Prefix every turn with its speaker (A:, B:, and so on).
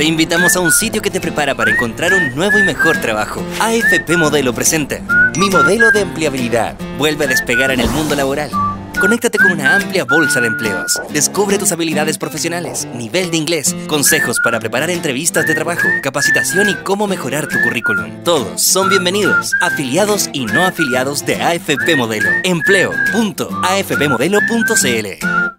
A: Te invitamos a un sitio que te prepara para encontrar un nuevo y mejor trabajo. AFP Modelo presenta Mi modelo de empleabilidad. Vuelve a despegar en el mundo laboral. Conéctate con una amplia bolsa de empleos. Descubre tus habilidades profesionales, nivel de inglés, consejos para preparar entrevistas de trabajo, capacitación y cómo mejorar tu currículum. Todos son bienvenidos, afiliados y no afiliados de AFP Modelo. Empleo.afpmodelo.cl